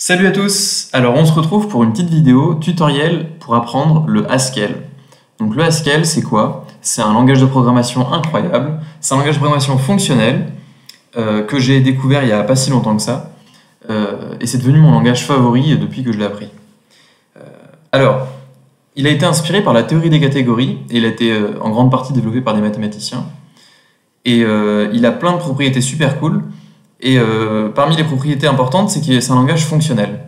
Salut à tous. Alors on se retrouve pour une petite vidéo tutoriel pour apprendre le Haskell. Donc le Haskell c'est quoi? C'est un langage de programmation incroyable, c'est un langage de programmation fonctionnel euh, que j'ai découvert il n'y a pas si longtemps que ça. Euh, et c'est devenu mon langage favori depuis que je l'ai appris. Euh, alors, il a été inspiré par la théorie des catégories et il a été en grande partie développé par des mathématiciens. Et il a plein de propriétés super cool et euh, parmi les propriétés importantes, c'est que c'est un langage fonctionnel.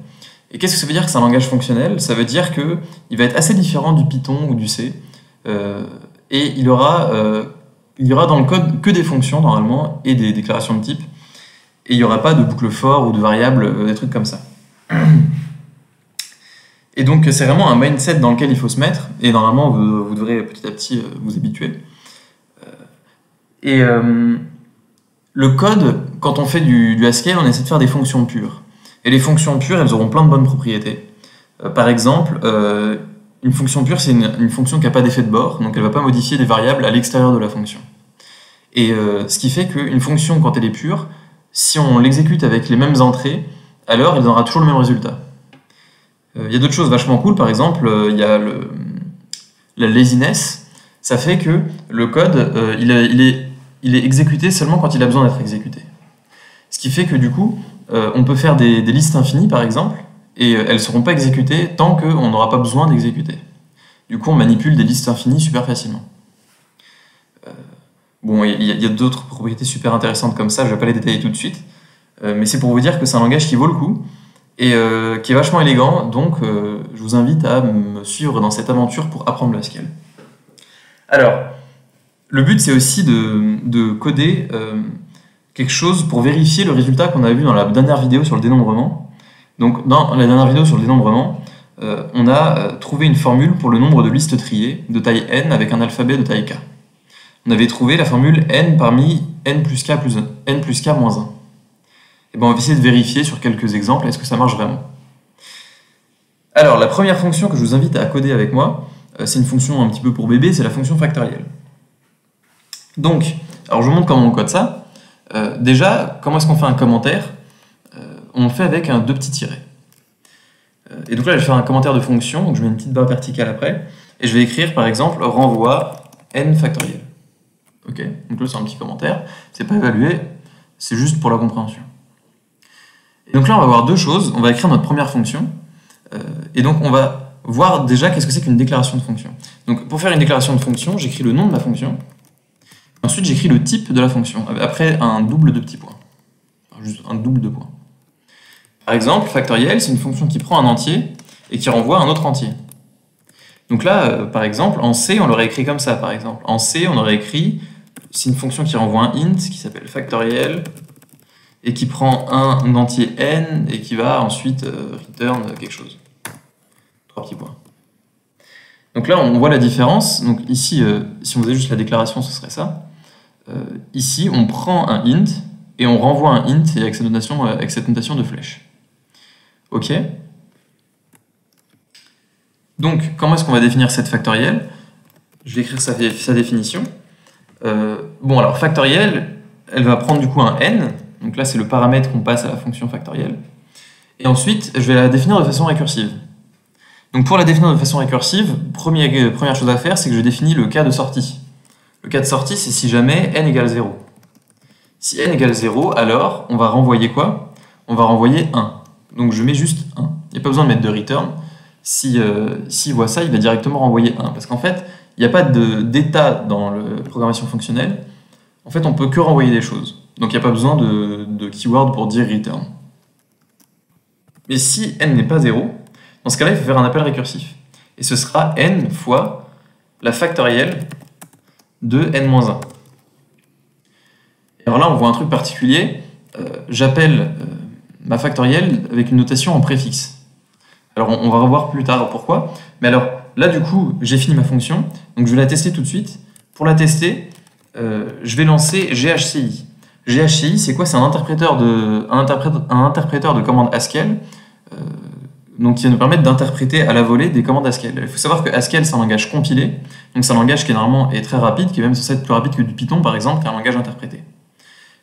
Et qu'est-ce que ça veut dire que c'est un langage fonctionnel? Ça veut dire qu'il va être assez différent du Python ou du C. Euh, et il aura, euh, il y aura dans le code que des fonctions normalement et des déclarations de type. Et il n'y aura pas de boucle for ou de variables, des trucs comme ça. Et donc c'est vraiment un mindset dans lequel il faut se mettre. Et normalement, vous, vous devrez petit à petit vous habituer. Et le code, quand on fait du, Haskell, on essaie de faire des fonctions pures. Et les fonctions pures, elles auront plein de bonnes propriétés. Euh, par exemple, euh, une fonction pure, c'est une, fonction qui n'a pas d'effet de bord, donc elle ne va pas modifier des variables à l'extérieur de la fonction. Et euh, ce qui fait qu'une fonction, quand elle est pure, si on l'exécute avec les mêmes entrées, alors elle donnera toujours le même résultat. Il y a d'autres choses vachement cool, par exemple, il y a la laziness, ça fait que le code, il est il est exécuté seulement quand il a besoin d'être exécuté. Ce qui fait que du coup, euh, on peut faire des, listes infinies par exemple, et euh, elles ne seront pas exécutées tant qu'on n'aura pas besoin d'exécuter. Du coup, on manipule des listes infinies super facilement. Euh, bon, il y a, d'autres propriétés super intéressantes comme ça, je ne vais pas les détailler tout de suite, mais c'est pour vous dire que c'est un langage qui vaut le coup et qui est vachement élégant, donc je vous invite à me suivre dans cette aventure pour apprendre le Haskell. Alors, le but, c'est aussi de, coder euh, quelque chose pour vérifier le résultat qu'on a vu dans la dernière vidéo sur le dénombrement. Donc, dans la dernière vidéo sur le dénombrement, euh, on a euh, trouvé une formule pour le nombre de listes triées de taille n avec un alphabet de taille k. On avait trouvé la formule n parmi n plus k plus n plus k moins 1. Et ben on va essayer de vérifier sur quelques exemples est-ce que ça marche vraiment? Alors, la première fonction que je vous invite à coder avec moi, c'est une fonction un petit peu pour bébé, c'est la fonction factorielle. Donc, alors je vous montre comment on code ça. Euh, déjà, comment est-ce qu'on fait un commentaire? Euh, On le fait avec un deux petits tirets. Euh, et donc là, je vais faire un commentaire de fonction, donc je mets une petite barre verticale après, et je vais écrire par exemple renvoi n factoriel. Ok, donc là c'est un petit commentaire, c'est pas évalué, c'est juste pour la compréhension. Et donc là, on va voir deux choses. On va écrire notre première fonction, et donc on va voir déjà qu'est-ce que c'est qu'une déclaration de fonction. Donc pour faire une déclaration de fonction, j'écris le nom de ma fonction, Ensuite, j'écris le type de la fonction, après un double de petits points. juste un double de points. Par exemple, factoriel, c'est une fonction qui prend un entier et qui renvoie un autre entier. Donc là, euh, par exemple, en C, on l'aurait écrit comme ça, par exemple. En C, on aurait écrit, c'est une fonction qui renvoie un int, qui s'appelle factoriel, et qui prend un entier n, et qui va ensuite euh, return quelque chose. Trois petits points. Donc là, on voit la différence. Donc ici, euh, si on faisait juste la déclaration, ce serait ça. Euh, ici, on prend un int et on renvoie un int avec cette notation, euh, avec cette notation de flèche. Ok Donc, comment est-ce qu'on va définir cette factorielle? Je vais écrire sa, définition. Euh, bon, alors, factorielle, elle va prendre du coup un n. Donc là, c'est le paramètre qu'on passe à la fonction factorielle. Et ensuite, je vais la définir de façon récursive. Donc pour la définir de façon récursive, première chose à faire, c'est que je définis le cas de sortie. Le cas de sortie, c'est si jamais n égale 0. Si n égale 0, alors on va renvoyer quoi? On va renvoyer 1. Donc je mets juste 1. Il n'y a pas besoin de mettre de return. S'il euh, voit ça, il va directement renvoyer 1. Parce qu'en fait, il n'y a pas d'état dans la programmation fonctionnelle. En fait, on peut que renvoyer des choses. Donc il n'y a pas besoin de, de keyword pour dire return. Mais si n n'est pas 0, dans ce cas-là, il faut faire un appel récursif. Et ce sera n fois la factorielle de n-1. Alors là, on voit un truc particulier. Euh, j'appelle euh, ma factorielle avec une notation en préfixe. Alors on, va revoir plus tard pourquoi. Mais alors là, du coup, j'ai fini ma fonction. Donc je vais la tester tout de suite. Pour la tester, euh, je vais lancer GHCI. GHCI, c'est quoi? C'est un de, un, un interpréteur de commande Haskell donc qui va nous permettre d'interpréter à la volée des commandes Haskell. Il faut savoir que Haskell, c'est un langage compilé, donc c'est un langage qui normalement est très rapide, qui est même censé être plus rapide que du Python par exemple, qui est un langage interprété.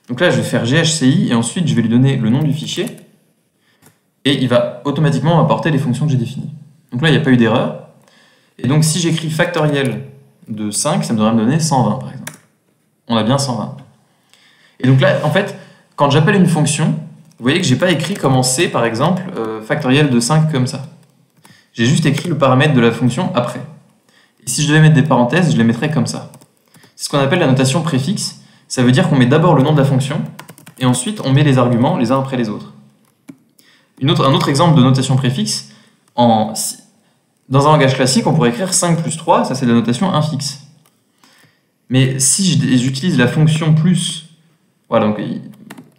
Donc là, je vais faire GHCI, et ensuite je vais lui donner le nom du fichier, et il va automatiquement apporter les fonctions que j'ai définies. Donc là, il n'y a pas eu d'erreur. Et donc si j'écris factoriel de 5, ça me devrait me donner 120 par exemple. On a bien 120. Et donc là, en fait, quand j'appelle une fonction, vous voyez que j'ai pas écrit comme en C, par exemple, euh, factoriel de 5 comme ça. J'ai juste écrit le paramètre de la fonction après. Et si je devais mettre des parenthèses, je les mettrais comme ça. C'est ce qu'on appelle la notation préfixe. Ça veut dire qu'on met d'abord le nom de la fonction, et ensuite on met les arguments les uns après les autres. Un autre exemple de notation préfixe, dans un langage classique, on pourrait écrire 5 plus 3, ça c'est la notation infixe. Mais si j'utilise la fonction plus, voilà, donc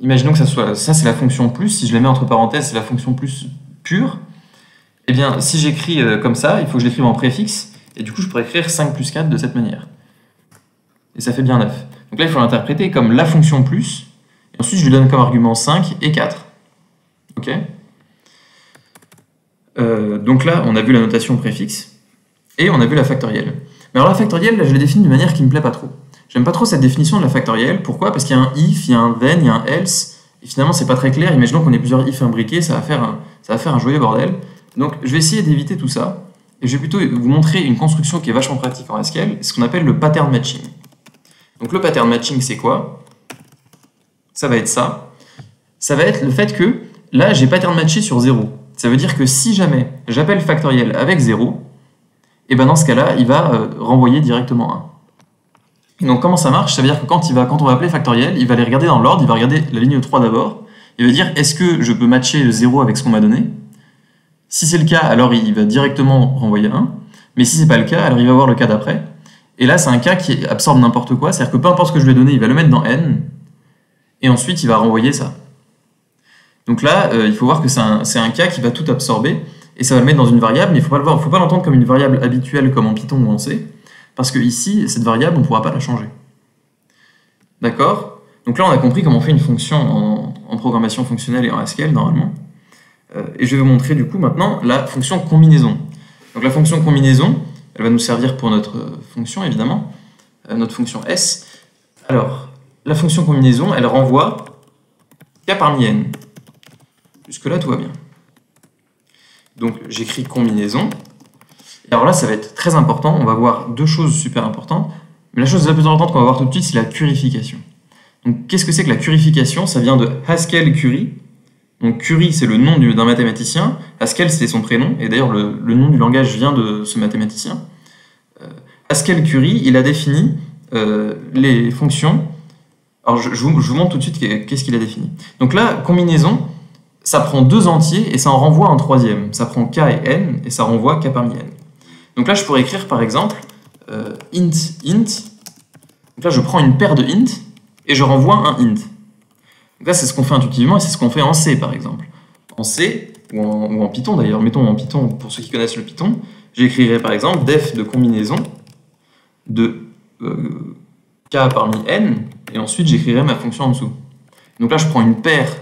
imaginons que ça soit, ça c'est la fonction plus, si je la mets entre parenthèses, c'est la fonction plus pure, eh bien si j'écris euh, comme ça, il faut que je l'écrive en préfixe, et du coup je pourrais écrire 5 plus 4 de cette manière. Et ça fait bien 9. Donc là il faut l'interpréter comme la fonction plus, et ensuite je lui donne comme argument 5 et 4. Ok? Euh, donc là, on a vu la notation préfixe et on a vu la factorielle. Mais alors la factorielle, là, je l'ai définie d'une manière qui me plaît pas trop. J'aime pas trop cette définition de la factorielle. Pourquoi? Parce qu'il y a un if, il y a un then, il y a un else, et finalement c'est pas très clair. Imaginons qu'on ait plusieurs if imbriqués, ça va faire un, ça va faire un joyeux bordel. Donc je vais essayer d'éviter tout ça, et je vais plutôt vous montrer une construction qui est vachement pratique en Haskell, ce qu'on appelle le pattern matching. Donc le pattern matching, c'est quoi? Ça va être ça. Ça va être le fait que là, j'ai pattern matché sur 0. Ça veut dire que si jamais j'appelle factoriel avec 0, et ben dans ce cas-là, il va euh, renvoyer directement 1. Donc comment ça marche? Ça veut dire que quand, on va appeler factoriel, il va aller regarder dans l'ordre, il va regarder la ligne 3 d'abord, il va dire est-ce que je peux matcher 0 avec ce qu'on m'a donné? Si c'est le cas, alors il va directement renvoyer 1, mais si c'est pas le cas, alors il va voir le cas d'après. Et là, c'est un cas qui absorbe n'importe quoi, c'est-à-dire que peu importe ce que je lui ai donné, il va le mettre dans n, et ensuite il va renvoyer ça. Donc là, euh, il faut voir que c'est un, cas qui va tout absorber, et ça va le mettre dans une variable, mais il ne faut pas l'entendre comme une variable habituelle comme en Python ou en C, parce que ici, cette variable, on ne pourra pas la changer. D'accord? Donc là, on a compris comment on fait une fonction en, programmation fonctionnelle et en Haskell, normalement. Euh, et je vais vous montrer du coup maintenant la fonction combinaison. Donc la fonction combinaison, elle va nous servir pour notre fonction, évidemment, euh, notre fonction S. Alors, la fonction combinaison, elle renvoie k parmi n. Jusque-là, tout va bien. Donc j'écris combinaison. Alors là, ça va être très important. On va voir deux choses super importantes. Mais la chose la plus importante qu'on va voir tout de suite, c'est la curification. Donc qu'est-ce que c'est que la curification Ça vient de Haskell Curie. Donc Curie, c'est le nom d'un mathématicien. Haskell, c'est son prénom. Et d'ailleurs, le, nom du langage vient de ce mathématicien. Euh, Haskell Curie, il a défini euh, les fonctions. Alors je, vous, montre tout de suite qu'est-ce qu'il a défini. Donc là, combinaison, ça prend deux entiers et ça en renvoie un troisième. Ça prend k et n et ça renvoie k parmi n. Donc là, je pourrais écrire par exemple euh, int int. Donc là, je prends une paire de int et je renvoie un int. Donc là, c'est ce qu'on fait intuitivement et c'est ce qu'on fait en C par exemple. En C, ou en, Python d'ailleurs, mettons en Python pour ceux qui connaissent le Python, j'écrirai par exemple def de combinaison de euh, k parmi n et ensuite j'écrirai ma fonction en dessous. Donc là, je prends une paire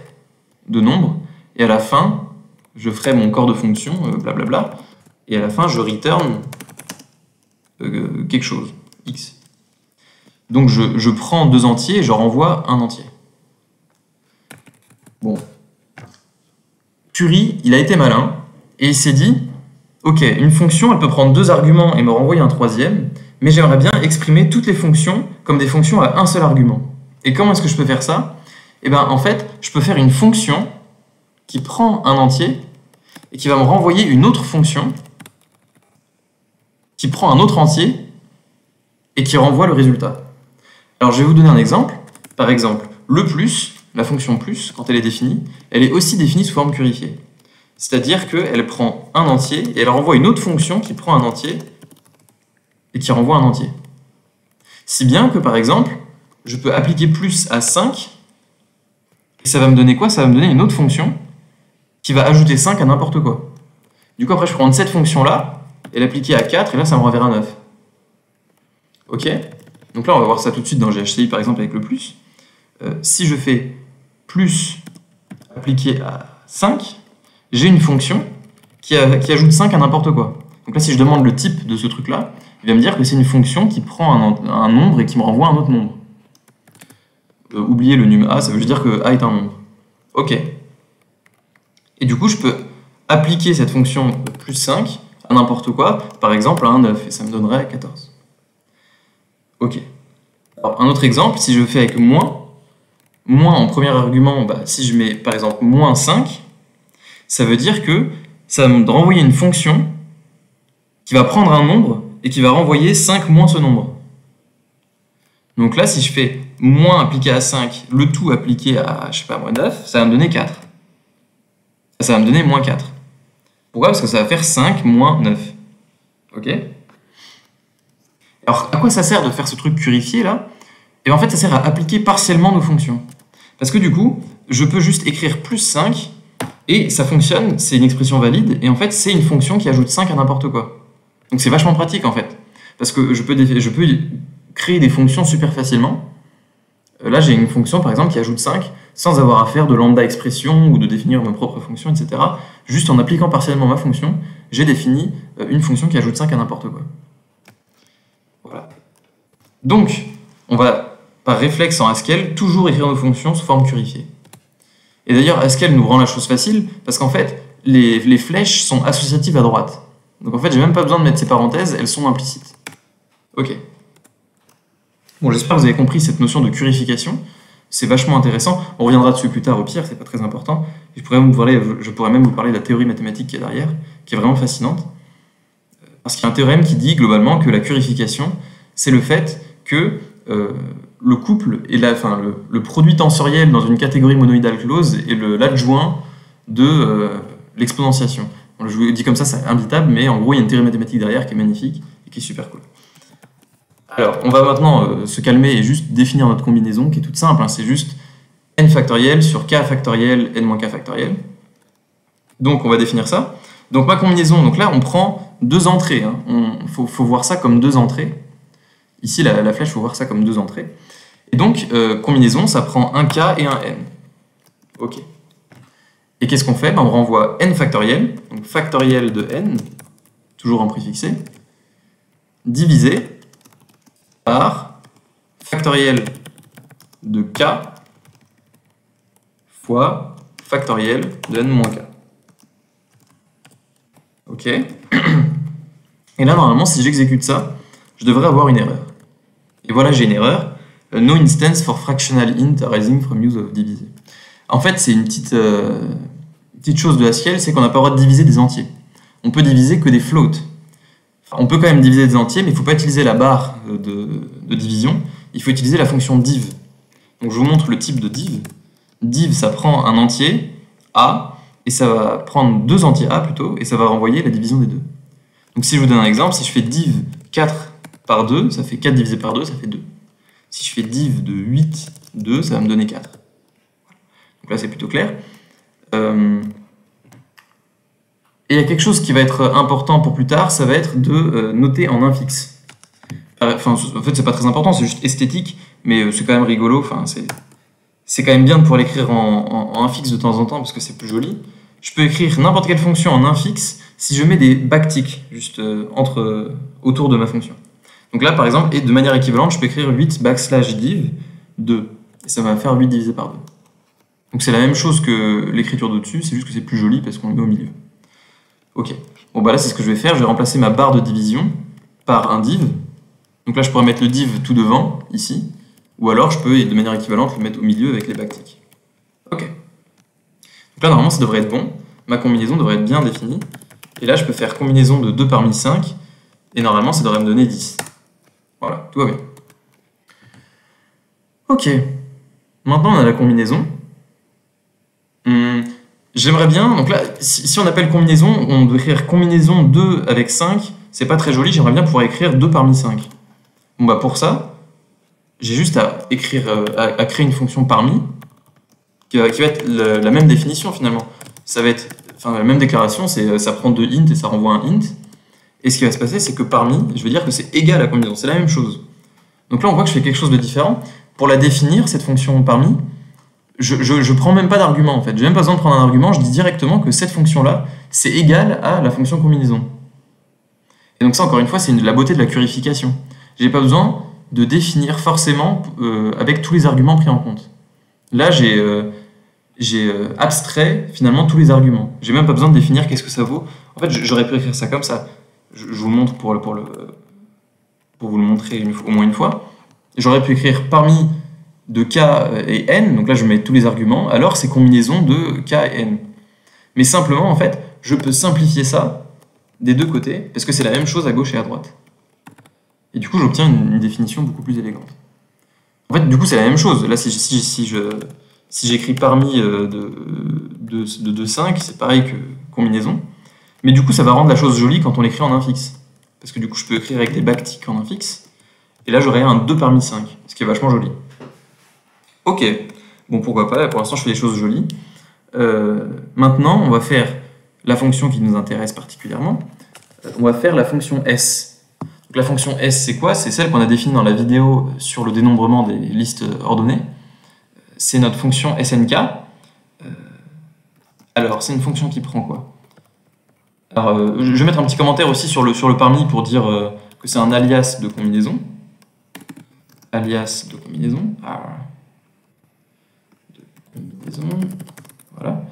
de nombres et à la fin, je ferai mon corps de fonction, euh, blablabla, et à la fin, je return euh, quelque chose, x. Donc je, prends deux entiers et je renvoie un entier. Bon. Curie, il a été malin, et il s'est dit, ok, une fonction, elle peut prendre deux arguments et me renvoyer un troisième, mais j'aimerais bien exprimer toutes les fonctions comme des fonctions à un seul argument. Et comment est-ce que je peux faire ça? Eh bien, en fait, je peux faire une fonction qui prend un entier et qui va me renvoyer une autre fonction qui prend un autre entier et qui renvoie le résultat. Alors je vais vous donner un exemple. Par exemple, le plus, la fonction plus, quand elle est définie, elle est aussi définie sous forme purifiée. C'est-à-dire qu'elle prend un entier et elle renvoie une autre fonction qui prend un entier et qui renvoie un entier. Si bien que, par exemple, je peux appliquer plus à 5 et ça va me donner quoi? Ça va me donner une autre fonction qui va ajouter 5 à n'importe quoi. Du coup, après, je prendre cette fonction-là et l'appliquer à 4, et là, ça me renverra 9. Ok? Donc là, on va voir ça tout de suite dans GHCI, par exemple, avec le plus. Euh, si je fais plus appliqué à 5, j'ai une fonction qui, ajoute 5 à n'importe quoi. Donc là, si je demande le type de ce truc-là, il va me dire que c'est une fonction qui prend un, nombre et qui me renvoie un autre nombre. Euh, oubliez le num a, ça veut dire que a est un nombre. Ok. Et du coup, je peux appliquer cette fonction plus 5 à n'importe quoi, par exemple à un 9, et ça me donnerait 14. Ok. Alors, un autre exemple, si je fais avec moins, moins en premier argument, bah, si je mets par exemple moins 5, ça veut dire que ça va me renvoyer une fonction qui va prendre un nombre et qui va renvoyer 5 moins ce nombre. Donc là, si je fais moins appliqué à 5, le tout appliqué à, je sais pas, moins 9, ça va me donner 4. Ça va me donner moins 4. Pourquoi Parce que ça va faire 5 moins 9. Ok Alors, à quoi ça sert de faire ce truc purifié là Et bien en fait, ça sert à appliquer partiellement nos fonctions. Parce que du coup, je peux juste écrire plus 5 et ça fonctionne, c'est une expression valide, et en fait, c'est une fonction qui ajoute 5 à n'importe quoi. Donc c'est vachement pratique en fait. Parce que je peux, je peux créer des fonctions super facilement. Euh, là, j'ai une fonction par exemple qui ajoute 5 sans avoir à faire de lambda expression ou de définir mes propres fonctions, etc. Juste en appliquant partiellement ma fonction, j'ai défini euh, une fonction qui ajoute 5 à n'importe quoi. Voilà. Donc, on va, par réflexe en Haskell, toujours écrire nos fonctions sous forme purifiée. Et d'ailleurs, Haskell nous rend la chose facile parce qu'en fait, les, flèches sont associatives à droite. Donc en fait, j'ai même pas besoin de mettre ces parenthèses, elles sont implicites. Ok. Bon, j'espère que vous avez compris cette notion de purification. C'est vachement intéressant. On reviendra dessus plus tard au pire, c'est pas très important. Je, pourrais vous parler, je pourrais même vous parler de la théorie mathématique qui est derrière, qui est vraiment fascinante. Parce qu'il y a un théorème qui dit globalement que la purification, c'est le fait que euh, le couple est la, enfin, le, produit tensoriel dans une catégorie monoïdale close est l'adjoint de euh, l'exponentiation. Je vous dis comme ça, c'est imbitable, mais en gros, il y a une théorie mathématique derrière qui est magnifique et qui est super cool. Alors, on va maintenant euh, se calmer et juste définir notre combinaison qui est toute simple. Hein. c'est juste n factoriel sur k factoriel n moins k factoriel. Donc, on va définir ça. Donc, ma combinaison, donc là, on prend deux entrées. Il hein. faut, voir ça comme deux entrées. Ici, la, flèche, il faut voir ça comme deux entrées. Et donc, euh, combinaison, ça prend un k et un n. Ok. Et qu'est-ce qu'on fait? Ben, On renvoie n factoriel, donc factoriel de n, toujours en préfixé, divisé par factoriel de k fois factoriel de n moins k. Ok Et là, normalement, si j'exécute ça, je devrais avoir une erreur. Et voilà, j'ai une erreur. No instance for fractional int arising from use of divisé. En fait, c'est une petite, euh, petite chose de Haskell, c'est qu'on n'a pas le droit de diviser des entiers. On peut diviser que des floats. on peut quand même diviser des entiers, mais il ne faut pas utiliser la barre de, division, il faut utiliser la fonction div. Donc je vous montre le type de div. Div, ça prend un entier, A, et ça va prendre deux entiers A plutôt, et ça va renvoyer la division des deux. Donc si je vous donne un exemple, si je fais div 4 par 2, ça fait 4 divisé par 2, ça fait 2. Si je fais div de 8, 2, ça va me donner 4. Donc là, c'est plutôt clair. Euh, et il y a quelque chose qui va être important pour plus tard, ça va être de euh, noter en infixe. Enfin, en fait, c'est pas très important, c'est juste esthétique, mais euh, c'est quand même rigolo. Enfin, c'est quand même bien de pouvoir l'écrire en, en, infixe de temps en temps parce que c'est plus joli. Je peux écrire n'importe quelle fonction en infixe si je mets des backticks juste entre, autour de ma fonction. Donc là, par exemple, et de manière équivalente, je peux écrire 8 backslash div 2. Et ça va faire 8 divisé par 2. Donc c'est la même chose que l'écriture d'au-dessus, c'est juste que c'est plus joli parce qu'on le met au milieu. Ok. Bon bah là c'est ce que je vais faire, je vais remplacer ma barre de division par un div. Donc là je pourrais mettre le div tout devant, ici, ou alors je peux de manière équivalente le mettre au milieu avec les backticks. Ok. Donc là normalement ça devrait être bon, ma combinaison devrait être bien définie. Et là je peux faire combinaison de 2 parmi 5, et normalement ça devrait me donner 10. Voilà, tout va bien. Ok. Maintenant on a la combinaison. Hmm, j'aimerais bien, donc là, si, on appelle combinaison, on doit écrire combinaison 2 avec 5, c'est pas très joli, j'aimerais bien pouvoir écrire 2 parmi 5. Bon bah pour ça, j'ai juste à écrire, euh, à, créer une fonction parmi, qui va, être la, même définition finalement. Ça va être, enfin la même déclaration, c'est ça prend deux int et ça renvoie un int. Et ce qui va se passer, c'est que parmi, je vais dire que c'est égal à combinaison, c'est la même chose. Donc là, on voit que je fais quelque chose de différent. Pour la définir, cette fonction parmi, je, je, prends même pas d'argument en fait. J'ai même pas besoin de prendre un argument, je dis directement que cette fonction-là, c'est égal à la fonction combinaison. Et donc ça, encore une fois, c'est la beauté de la purification. J'ai pas besoin de définir forcément euh, avec tous les arguments pris en compte. Là, j'ai... Euh, euh, abstrait finalement tous les arguments. J'ai même pas besoin de définir qu'est-ce que ça vaut. En fait, j'aurais pu écrire ça comme ça. Je, vous le montre pour, pour, le, pour vous le montrer au moins une fois. J'aurais pu écrire parmi de k et n, donc là je mets tous les arguments, alors c'est combinaison de k et n. Mais simplement, en fait, je peux simplifier ça des deux côtés, parce que c'est la même chose à gauche et à droite. Et du coup, j'obtiens une, définition beaucoup plus élégante. En fait, du coup, c'est la même chose. Là, si, j'écris parmi euh, de, de, de 2, 5, c'est pareil que combinaison. Mais du coup, ça va rendre la chose jolie quand on l'écrit en infixe. Parce que du coup, je peux écrire avec des backticks en infixe. Et là, j'aurai un 2 parmi 5, ce qui est vachement joli. Ok, bon, pourquoi pas, pour l'instant, je fais des choses jolies. Euh, maintenant, on va faire la fonction qui nous intéresse particulièrement. On va faire la fonction S. La fonction S, c'est quoi? C'est celle qu'on a définie dans la vidéo sur le dénombrement des listes ordonnées c'est notre fonction SNK. Euh, alors, c'est une fonction qui prend quoi? Alors, euh, je vais mettre un petit commentaire aussi sur le, sur le parmi pour dire euh, que c'est un alias de combinaison. Alias de combinaison. Ah. De combinaison. Voilà.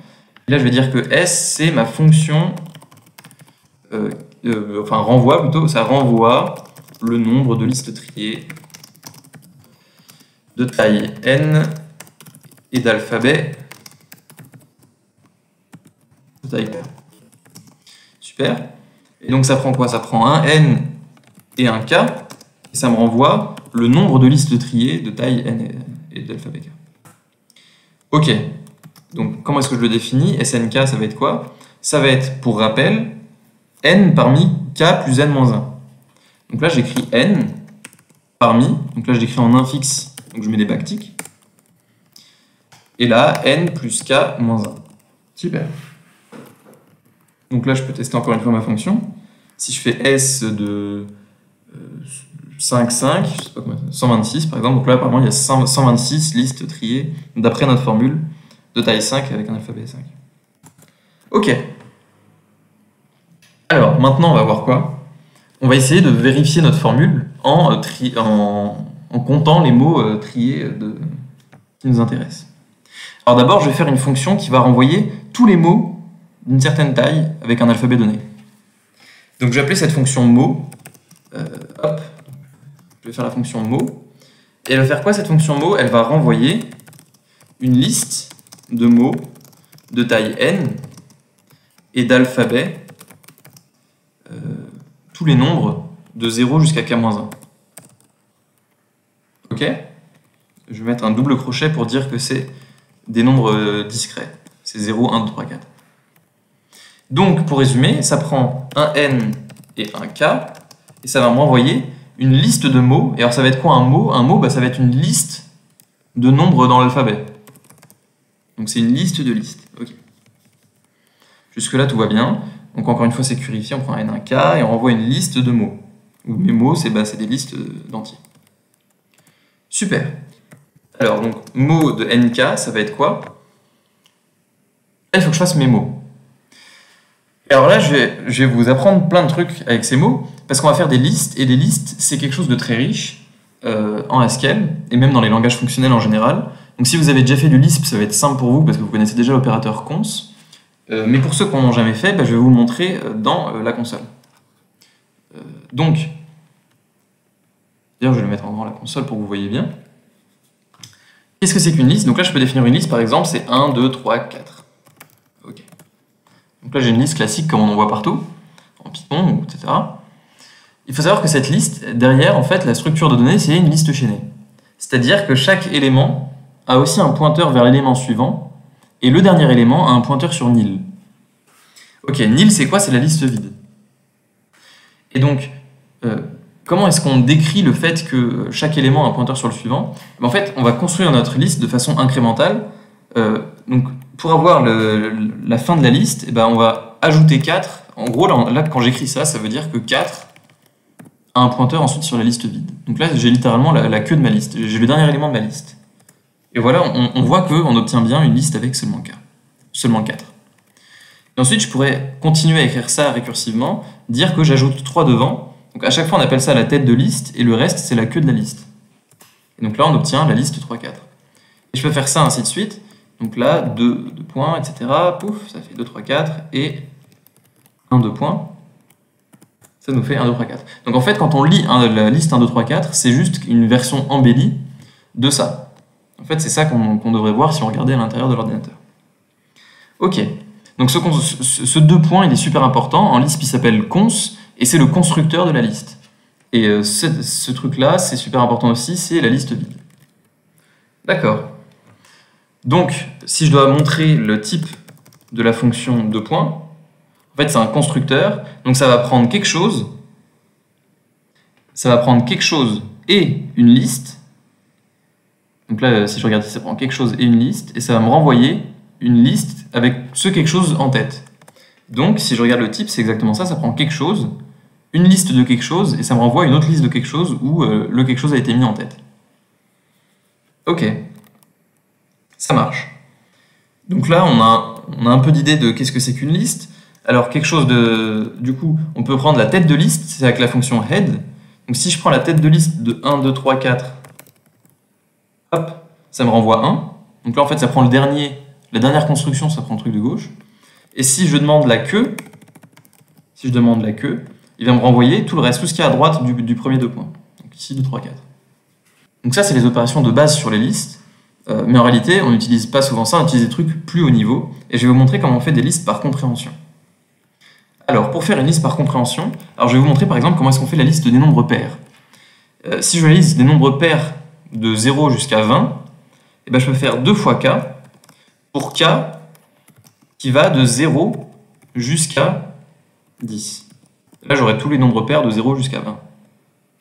Et là, je vais dire que S, c'est ma fonction, enfin renvoie plutôt, ça renvoie le nombre de listes triées de taille n et d'alphabet de taille Super. Et donc ça prend quoi? Ça prend un n et un k, et ça me renvoie le nombre de listes triées de taille n et d'alphabet k. Ok, donc comment est-ce que je le définis? SNK, ça va être quoi? Ça va être, pour rappel, n parmi k plus n moins 1. Donc là, j'écris n parmi, donc là, je l'écris en infixe, donc je mets des backticks. Et là, n plus k moins 1. Super. Donc là, je peux tester encore une fois ma fonction. Si je fais s de 5, 5, je sais pas combien, 126 par exemple, donc là, apparemment, il y a 126 listes triées d'après notre formule de taille 5 avec un alphabet 5. Ok. Alors, maintenant, on va voir quoi? On va essayer de vérifier notre formule en, euh, comptant les mots euh, triés de... qui nous intéressent. Alors d'abord, je vais faire une fonction qui va renvoyer tous les mots d'une certaine taille avec un alphabet donné. Donc je vais appeler cette fonction mot. Euh, je vais faire la fonction mot. Et elle va faire quoi cette fonction mot? Elle va renvoyer une liste de mots de taille n et d'alphabet euh, tous les nombres de 0 jusqu'à k-1. Ok? Je vais mettre un double crochet pour dire que c'est des nombres euh, discrets. C'est 0, 1, 2, 3, 4. Donc, pour résumer, ça prend un n et un k, et ça va m'envoyer une liste de mots. Et alors, ça va être quoi un mot? Un mot, bah, ça va être une liste de nombres dans l'alphabet. Donc, c'est une liste de listes. Jusque-là, tout va bien. Donc, encore une fois, sécurifié, on prend un n, un k, et on renvoie une liste de mots. mes mots, c'est bah, des listes d'entiers. Super. Alors, donc, mot de NK, ça va être quoi? Il faut que je fasse mes mots. alors là, je vais, je vais, vous apprendre plein de trucs avec ces mots, parce qu'on va faire des listes, et des listes, c'est quelque chose de très riche euh, en Haskell, et même dans les langages fonctionnels en général. Donc si vous avez déjà fait du Lisp, ça va être simple pour vous, parce que vous connaissez déjà l'opérateur cons. Euh, mais pour ceux qui n'en ont jamais fait, bah, je vais vous le montrer euh, dans la console. donc, d'ailleurs, je vais le mettre en grand la console pour que vous voyez bien. Qu'est-ce que c'est qu'une liste? Donc là, je peux définir une liste, par exemple, c'est 1, 2, 3, 4. Ok. Donc là, j'ai une liste classique comme on en voit partout, en Python, etc. Il faut savoir que cette liste, derrière, en fait, la structure de données, c'est une liste chaînée. C'est-à-dire que chaque élément a aussi un pointeur vers l'élément suivant, et le dernier élément a un pointeur sur nil. Ok, nil, c'est quoi? C'est la liste vide. Et donc, euh, comment est-ce qu'on décrit le fait que chaque élément a un pointeur sur le suivant? En fait, on va construire notre liste de façon incrémentale. Euh, donc, pour avoir la fin de la liste, eh ben, on va ajouter 4. En gros, là, quand j'écris ça, ça veut dire que 4 a un pointeur ensuite sur la liste vide. Donc là, j'ai littéralement la, queue de ma liste. J'ai le dernier élément de ma liste. Et voilà, on, voit qu'on obtient bien une liste avec seulement 4. Seulement 4. Et ensuite, je pourrais continuer à écrire ça récursivement, dire que j'ajoute 3 devant, donc à chaque fois, on appelle ça la tête de liste, et le reste, c'est la queue de la liste. Et donc là, on obtient la liste 3, 4. Et je peux faire ça ainsi de suite. Donc là, 2, 2 points, etc. Pouf, ça fait 2, 3, 4. Et 1, 2 points. Ça nous fait 1, 2, 3, 4. Donc en fait, quand on lit la liste 1, 2, 3, 4, c'est juste une version embellie de ça. En fait, c'est ça qu'on devrait voir si on regardait à l'intérieur de l'ordinateur. Ok. Donc ce, deux points, il est super important. En Lisp, il s'appelle cons, et c'est le constructeur de la liste. Et euh, ce, ce truc-là, c'est super important aussi, c'est la liste vide. D'accord. Donc, si je dois montrer le type de la fonction de points, en fait, c'est un constructeur, donc ça va prendre quelque chose, ça va prendre quelque chose et une liste. Donc là, si je regarde ici, ça prend quelque chose et une liste, et ça va me renvoyer une liste avec ce quelque chose en tête. Donc, si je regarde le type, c'est exactement ça, ça prend quelque chose, une liste de quelque chose, et ça me renvoie une autre liste de quelque chose où euh, le quelque chose a été mis en tête. Ok, ça marche. Donc là, on a, on a un peu d'idée de qu'est-ce que c'est qu'une liste. Alors, quelque chose de... Du coup, on peut prendre la tête de liste, c'est avec la fonction head. Donc si je prends la tête de liste de 1, 2, 3, 4, hop, ça me renvoie 1. Donc là, en fait, ça prend le dernier la dernière construction, ça prend le truc de gauche. Et si je demande la queue, si je demande la queue, il va me renvoyer tout le reste, tout ce qui est à droite du, premier deux points. Donc ici, 2, 3, 4. Donc ça, c'est les opérations de base sur les listes. Euh, mais en réalité, on n'utilise pas souvent ça, on utilise des trucs plus haut niveau. Et je vais vous montrer comment on fait des listes par compréhension. Alors, pour faire une liste par compréhension, alors je vais vous montrer par exemple comment est-ce qu'on fait la liste des nombres pairs. Euh, si je liste des nombres pairs de 0 jusqu'à 20, eh ben, je peux faire 2 fois k, pour k qui va de 0 jusqu'à 10. Là, j'aurai tous les nombres pairs de 0 jusqu'à 20.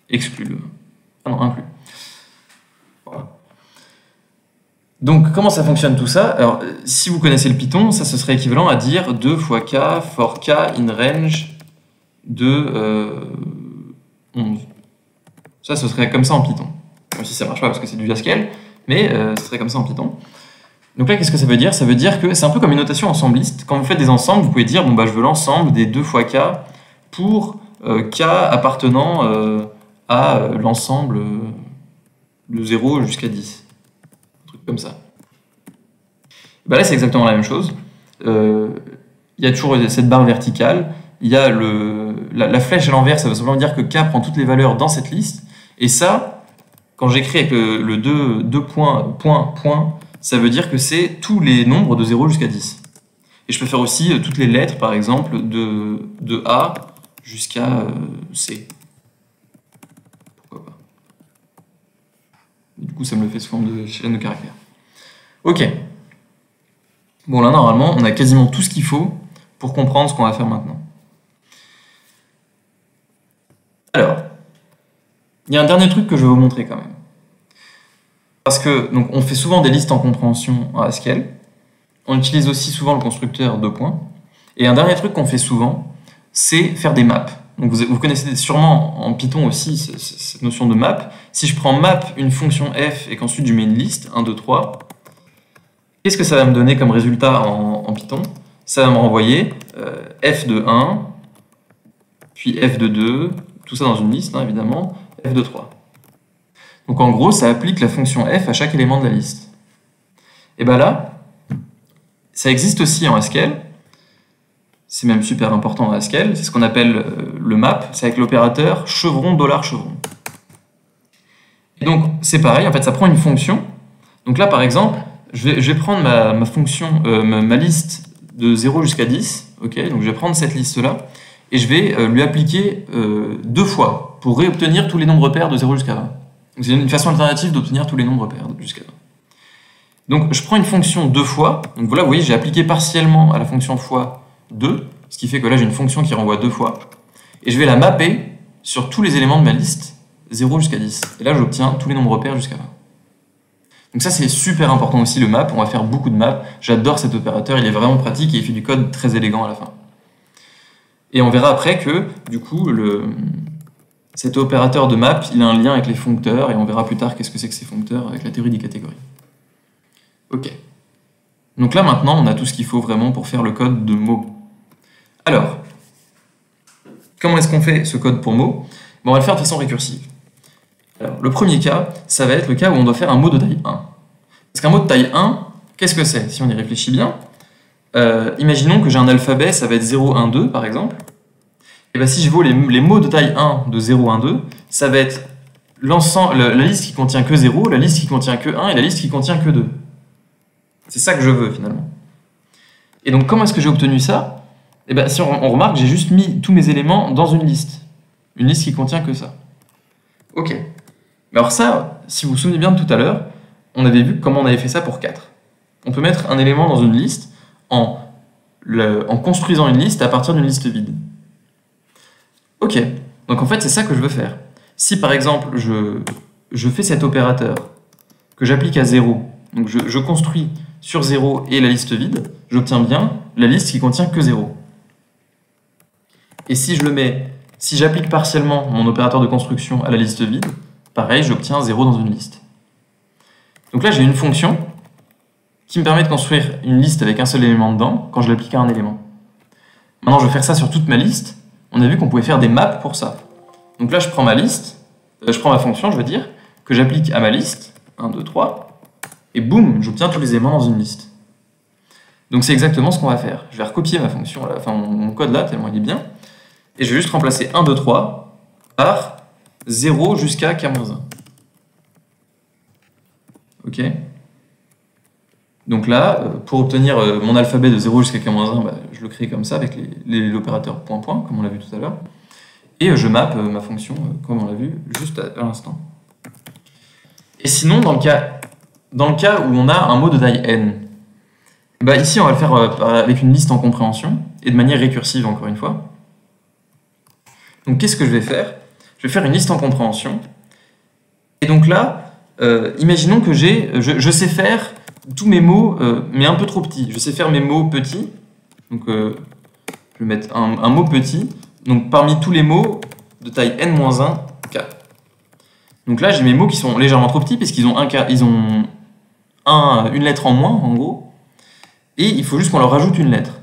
Exclu le... Ah non, inclus. Donc, comment ça fonctionne tout ça? Alors, si vous connaissez le Python, ça, ce serait équivalent à dire 2 fois k for k in range de 11. Euh, ça, ce serait comme ça en Python. Même si ça marche pas parce que c'est du Haskell, mais euh, ce serait comme ça en Python. Donc là, qu'est-ce que ça veut dire? Ça veut dire que c'est un peu comme une notation ensembliste. Quand vous faites des ensembles, vous pouvez dire, bon, bah, je veux l'ensemble des 2 fois k pour euh, k appartenant euh, à l'ensemble de 0 jusqu'à 10. Un truc comme ça. Bah là, c'est exactement la même chose. Il y a toujours cette barre verticale. Il y a le, la, flèche à l'envers, ça veut simplement dire que k prend toutes les valeurs dans cette liste. Et ça, quand j'écris avec le 2 points, point, point, ça veut dire que c'est tous les nombres de 0 jusqu'à 10. Et je peux faire aussi euh, toutes les lettres, par exemple, de, de A jusqu'à euh, C. Pourquoi pas. Du coup, ça me le fait sous forme de chaîne de caractères. Ok. Bon, là, normalement, on a quasiment tout ce qu'il faut pour comprendre ce qu'on va faire maintenant. Alors, il y a un dernier truc que je vais vous montrer quand même. Parce que on fait souvent des listes en compréhension en Haskell. On utilise aussi souvent le constructeur de points. Et un dernier truc qu'on fait souvent, c'est faire des maps. Vous, connaissez sûrement en Python aussi cette notion de map. Si je prends map une fonction f et qu'ensuite je mets une liste, 1, 2, 3, qu'est-ce que ça va me donner comme résultat en, Python? Ça va me renvoyer euh, f de 1, puis f de 2, tout ça dans une liste, hein, évidemment, f de 3. Donc en gros, ça applique la fonction f à chaque élément de la liste. Et bien là, ça existe aussi en Haskell. C'est même super important en Haskell. C'est ce qu'on appelle euh, le map. C'est avec l'opérateur chevron dollar $chevron. Et donc c'est pareil, en fait, ça prend une fonction. Donc là, par exemple, je vais, prendre ma, fonction, euh, ma, liste de 0 jusqu'à 10. ok donc je vais prendre cette liste-là et je vais euh, lui appliquer deux fois pour réobtenir tous les nombres pairs de 0 jusqu'à 20. C'est une façon alternative d'obtenir tous les nombres pairs jusqu'à Donc je prends une fonction deux fois. Donc voilà, vous voyez, j'ai appliqué partiellement à la fonction fois 2, ce qui fait que là j'ai une fonction qui renvoie deux fois. Et je vais la mapper sur tous les éléments de ma liste, 0 jusqu'à 10. Et là j'obtiens tous les nombres pairs jusqu'à 20. Donc ça c'est super important aussi le map, on va faire beaucoup de maps. J'adore cet opérateur, il est vraiment pratique et il fait du code très élégant à la fin. Et on verra après que du coup cet opérateur de map, il a un lien avec les foncteurs, et on verra plus tard qu'est-ce que c'est que ces foncteurs avec la théorie des catégories. Ok. Donc là maintenant, on a tout ce qu'il faut vraiment pour faire le code de mots. Alors, comment est-ce qu'on fait ce code pour mots? On va le faire de façon récursive. Alors, le premier cas, ça va être le cas où on doit faire un mot de taille 1. Parce qu'un mot de taille 1, Qu'est-ce que c'est? Si on y réfléchit bien, euh, imaginons que j'ai un alphabet, ça va être 0, 1, 2 par exemple. Et bien si je vois les, mots de taille 1 de 0, 1, 2, ça va être la, la liste qui contient que 0, la liste qui contient que 1 et la liste qui contient que 2. C'est ça que je veux finalement. Et donc comment est-ce que j'ai obtenu ça? Eh bien si on, on remarque, j'ai juste mis tous mes éléments dans une liste. Une liste qui contient que ça. Ok. Mais alors ça, si vous vous souvenez bien de tout à l'heure, on avait vu comment on avait fait ça pour 4. On peut mettre un élément dans une liste en, construisant une liste à partir d'une liste vide. Ok, donc en fait c'est ça que je veux faire. Si par exemple je, je fais cet opérateur que j'applique à 0, donc je, je, construis sur 0 et la liste vide, j'obtiens bien la liste qui contient que 0. Et si je le mets, si j'applique partiellement mon opérateur de construction à la liste vide, pareil, j'obtiens 0 dans une liste. Donc là j'ai une fonction qui me permet de construire une liste avec un seul élément dedans quand je l'applique à un élément. Maintenant, je vais faire ça sur toute ma liste. On a vu qu'on pouvait faire des maps pour ça. Donc là, je prends ma liste, euh, je prends ma fonction, je veux dire, que j'applique à ma liste, 1, 2, 3, et boum, j'obtiens tous les éléments dans une liste. Donc c'est exactement ce qu'on va faire. Je vais recopier ma fonction, enfin mon code là, tellement il est bien, et je vais juste remplacer 1, 2, 3 par 0 jusqu'à k-1. Ok donc là, euh, pour obtenir euh, mon alphabet de 0 jusqu'à k-1, bah, je le crée comme ça avec l'opérateur point point, comme on l'a vu tout à l'heure. Et euh, je map ma fonction, comme on l'a vu juste à, l'instant. Et sinon, dans le, cas, dans le cas où on a un mot de taille n, bah ici on va le faire avec une liste en compréhension, et de manière récursive encore une fois. Donc qu'est-ce que je vais faire? Je vais faire une liste en compréhension. Et donc là, imaginons que j'ai, je sais faire tous mes mots, euh, mais un peu trop petits. Je sais faire mes mots petits. Donc, euh, je vais mettre un, mot petit. Donc, parmi tous les mots de taille n-1, k. Donc là, j'ai mes mots qui sont légèrement trop petits puisqu'ils ont, un, ils une lettre en moins, en gros. Et il faut juste qu'on leur rajoute une lettre.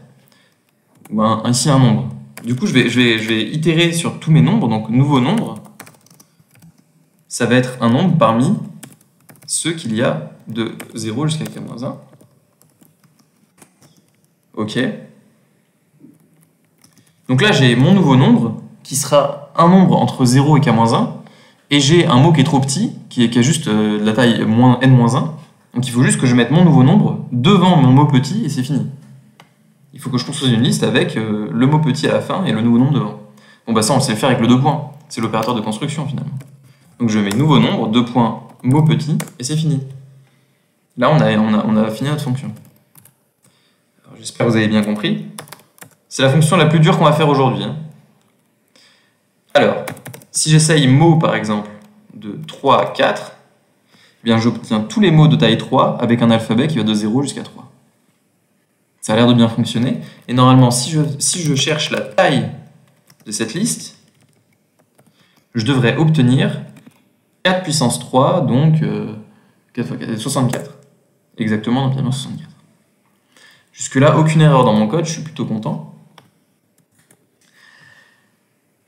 Ou un, ici un nombre. Du coup, je vais, je, vais, je vais itérer sur tous mes nombres. Donc, nouveau nombre, ça va être un nombre parmi ceux qu'il y a de 0 jusqu'à k-1. Ok. Donc là, j'ai mon nouveau nombre, qui sera un nombre entre 0 et k-1, et j'ai un mot qui est trop petit, qui, est, a juste euh, la taille n-1. Donc il faut juste que je mette mon nouveau nombre devant mon mot petit, et c'est fini. Il faut que je construise une liste avec euh, le mot petit à la fin et le nouveau nombre devant. Bon bah ça, on sait le faire avec le deux points. C'est l'opérateur de construction, finalement. Donc je mets nouveau nombre, deux points, mot petit, et c'est fini. Là, on a, fini notre fonction. J'espère que vous avez bien compris. C'est la fonction la plus dure qu'on va faire aujourd'hui. Hein. Alors, si j'essaye mot, par exemple, de 3 à 4, eh bien j'obtiens tous les mots de taille 3 avec un alphabet qui va de 0 jusqu'à 3. Ça a l'air de bien fonctionner. Et normalement, si je, cherche la taille de cette liste, je devrais obtenir 4 puissance 3, donc 4 x 4, 64 exactement dans Piano 64. Jusque-là, aucune erreur dans mon code, je suis plutôt content.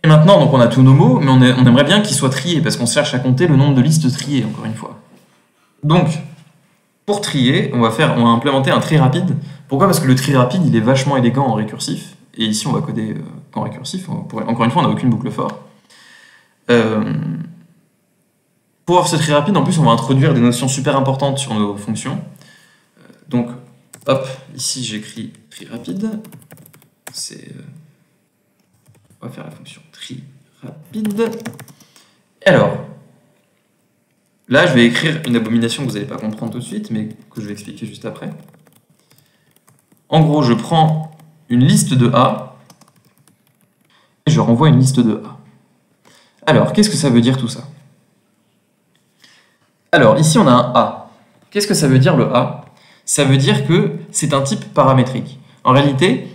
Et maintenant, donc on a tous nos mots, mais on, aimerait bien qu'ils soient triés, parce qu'on cherche à compter le nombre de listes triées, encore une fois. Donc, pour trier, on va, faire, on va implémenter un tri rapide. Pourquoi? Parce que le tri rapide, il est vachement élégant en récursif, et ici on va coder euh, en récursif, encore une fois, on n'a aucune boucle for. Euh, pour avoir ce tri rapide, en plus, on va introduire des notions super importantes sur nos fonctions. Donc, hop, ici j'écris tri rapide. C'est. Euh, on va faire la fonction tri rapide. Et alors, là je vais écrire une abomination que vous n'allez pas comprendre tout de suite, mais que je vais expliquer juste après. En gros, je prends une liste de A et je renvoie une liste de A. Alors, qu'est-ce que ça veut dire tout ça? Alors, ici on a un A. Qu'est-ce que ça veut dire le A? Ça veut dire que c'est un type paramétrique. En réalité,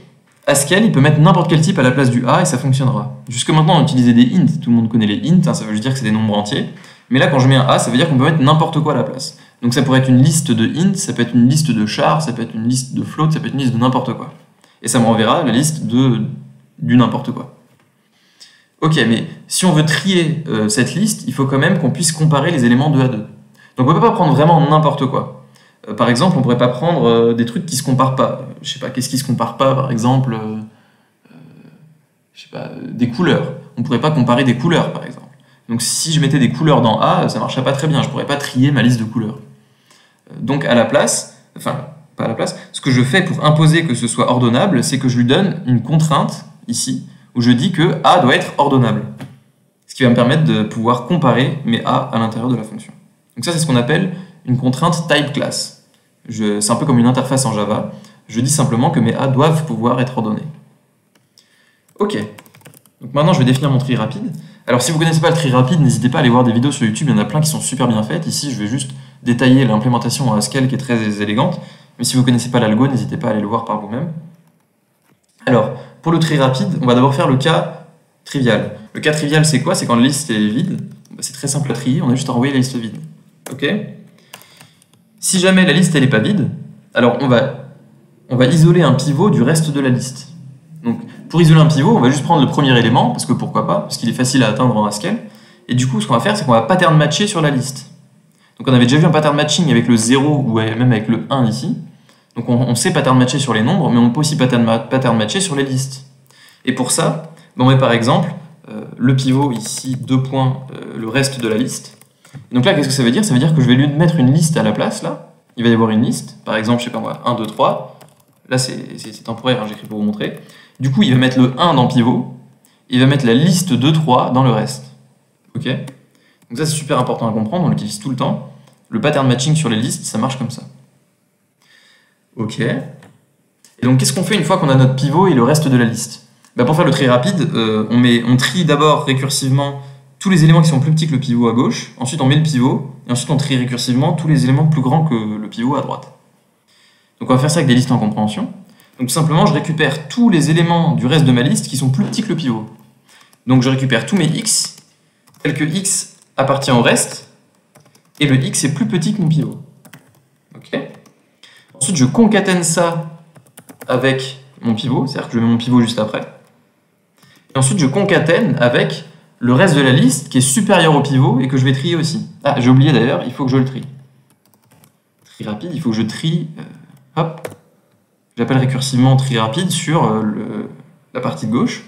Haskell, il peut mettre n'importe quel type à la place du A et ça fonctionnera. Jusque maintenant, on utilisait des int, tout le monde connaît les int, hein, ça veut dire que c'est des nombres entiers. Mais là, quand je mets un A, ça veut dire qu'on peut mettre n'importe quoi à la place. Donc ça pourrait être une liste de int, ça peut être une liste de char, ça peut être une liste de float, ça peut être une liste de n'importe quoi. Et ça me renverra la liste de du n'importe quoi. Ok, mais si on veut trier euh, cette liste, il faut quand même qu'on puisse comparer les éléments 2 à 2. Donc on ne peut pas prendre vraiment n'importe quoi. Euh, par exemple, on pourrait pas prendre euh, des trucs qui se comparent pas. Je sais pas, qu'est-ce qui se compare pas, par exemple euh, Je sais pas, des couleurs. On pourrait pas comparer des couleurs, par exemple. Donc si je mettais des couleurs dans A, ça marcherait pas très bien. Je pourrais pas trier ma liste de couleurs. Donc à la place, enfin pas à la place, ce que je fais pour imposer que ce soit ordonnable, c'est que je lui donne une contrainte ici où je dis que A doit être ordonnable. Ce qui va me permettre de pouvoir comparer mes A à l'intérieur de la fonction. Donc ça c'est ce qu'on appelle une contrainte type class. C'est un peu comme une interface en Java. Je dis simplement que mes A doivent pouvoir être ordonnés. Ok. Donc maintenant je vais définir mon tri rapide. Alors si vous ne connaissez pas le tri rapide, n'hésitez pas à aller voir des vidéos sur YouTube, il y en a plein qui sont super bien faites. Ici je vais juste détailler l'implémentation à Haskell qui est très élégante. Mais si vous ne connaissez pas l'algo, n'hésitez pas à aller le voir par vous-même. Alors, pour le tri rapide, on va d'abord faire le cas trivial. Le cas trivial, c'est quoi? C'est quand la liste est vide. Bah, c'est très simple à trier, on a juste à envoyer la liste vide. Ok? Si jamais la liste n'est pas vide, alors on va, isoler un pivot du reste de la liste. Donc, pour isoler un pivot, on va juste prendre le premier élément, parce que pourquoi pas, parce qu'il est facile à atteindre en Haskell. Et du coup, ce qu'on va faire, c'est qu'on va pattern matcher sur la liste. Donc on avait déjà vu un pattern matching avec le 0 ou même avec le 1 ici. Donc on, sait pattern matcher sur les nombres, mais on peut aussi pattern, ma- pattern matcher sur les listes. Et pour ça, on met par exemple euh, le pivot ici, deux points, euh, le reste de la liste. Donc là, qu'est-ce que ça veut dire? Ça veut dire que je vais lui mettre une liste à la place, là. Il va y avoir une liste, par exemple, je sais pas moi, 1, 2, 3. Là, c'est temporaire, hein, j'écris pour vous montrer. Du coup, il va mettre le 1 dans pivot, il va mettre la liste 2, 3 dans le reste. Ok? Donc ça, c'est super important à comprendre, on l'utilise tout le temps. Le pattern matching sur les listes, ça marche comme ça. Ok. Et donc, qu'est-ce qu'on fait une fois qu'on a notre pivot et le reste de la liste? Bah, Pour faire le tri rapide, euh, on trie d'abord récursivement tous les éléments qui sont plus petits que le pivot à gauche, ensuite on met le pivot, et ensuite on trie récursivement tous les éléments plus grands que le pivot à droite. Donc on va faire ça avec des listes en compréhension. Donc tout simplement, je récupère tous les éléments du reste de ma liste qui sont plus petits que le pivot. Donc je récupère tous mes x, tel que x appartient au reste, et le x est plus petit que mon pivot. Ensuite, je concatène ça avec mon pivot, c'est-à-dire que je mets mon pivot juste après. Et ensuite, je concatène avec le reste de la liste qui est supérieur au pivot et que je vais trier aussi. Ah, j'ai oublié d'ailleurs, il faut que je le trie. Tri rapide, il faut que je trie. euh, hop. J'appelle récursivement tri rapide sur euh, la partie de gauche.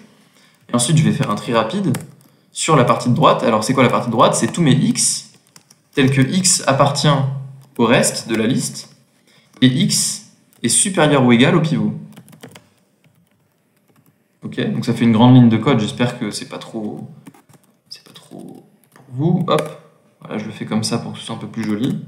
Et ensuite, je vais faire un tri rapide sur la partie de droite. Alors, c'est quoi la partie de droite? C'est tous mes x, tels que x appartient au reste de la liste, et x est supérieur ou égal au pivot. Ok, donc ça fait une grande ligne de code. J'espère que c'est pas trop, c'est pas trop pour vous. Hop, voilà, je le fais comme ça pour que ce soit un peu plus joli.